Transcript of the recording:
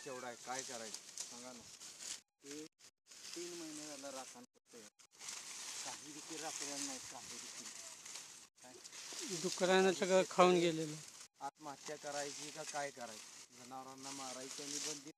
केवढा आहे काय करायचं? सांगा ना. ते तीन महिने झालं राखण करतोय. काही देखील राखलेलं नाही काही देखील डुकरानं सगळं खाऊन गेलेलं. आत्महत्या करायची का काय करायची? जनावरांना मारायची आणि बंदी